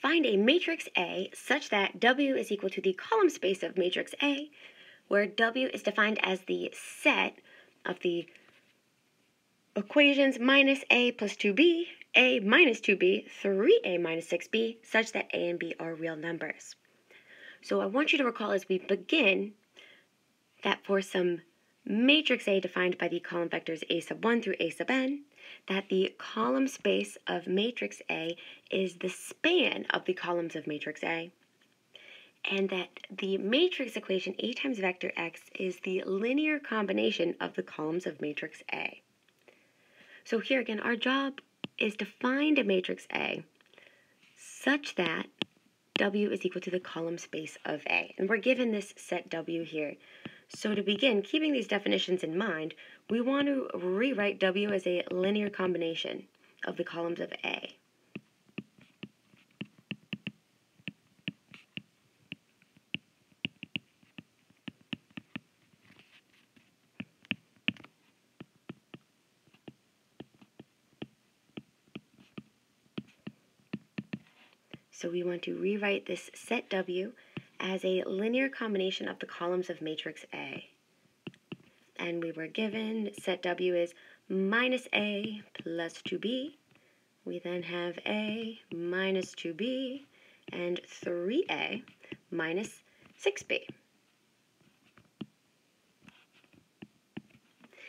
find a matrix A such that W is equal to the column space of matrix A, where W is defined as the set of the equations minus A plus 2B, A minus 2B, 3A minus 6B, such that A and B are real numbers. So I want you to recall as we begin that for some matrix A defined by the column vectors A sub 1 through A sub n, that the column space of matrix A is the span of the columns of matrix A, and that the matrix equation A times vector x is the linear combination of the columns of matrix A. So here again, our job is to find a matrix A such that W is equal to the column space of A. And we're given this set W here. So to begin, keeping these definitions in mind, we want to rewrite W as a linear combination of the columns of A. So we want to rewrite this set W as a linear combination of the columns of matrix A. And we were given set W is minus A plus 2B. We then have A minus 2B and 3A minus 6B.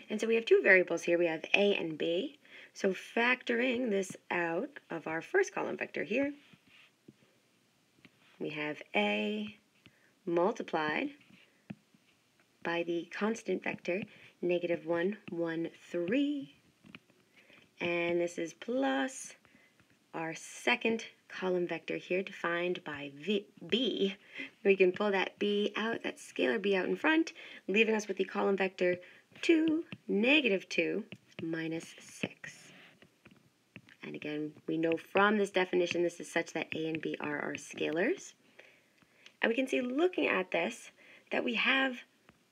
And so we have two variables here. We have A and B. So factoring this out of our first column vector here, we have a multiplied by the constant vector negative 1, 1, 3. And this is plus our second column vector here defined by v, b. We can pull that b out, that scalar b out in front, leaving us with the column vector 2, negative 2, minus 6. And again, we know from this definition this is such that a and b are our scalars. And we can see looking at this that we have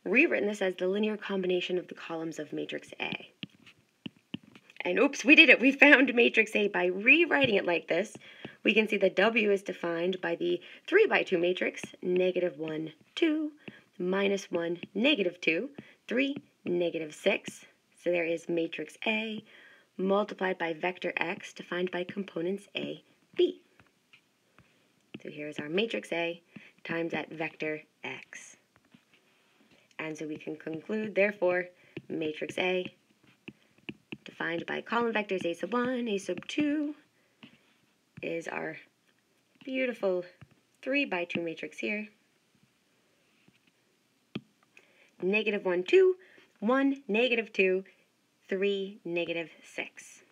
rewritten this as the linear combination of the columns of matrix A. And oops, we did it. We found matrix A by rewriting it like this. We can see that W is defined by the 3 by 2 matrix, negative 1, 2, minus 1, negative 2, 3, negative 6. So there is matrix A multiplied by vector x defined by components A, B. So here's our matrix A times that vector x. And so we can conclude, therefore, matrix A defined by column vectors A sub 1, A sub 2 is our beautiful 3 by 2 matrix here. Negative 1, 2, 1, negative 2, 3, negative 6.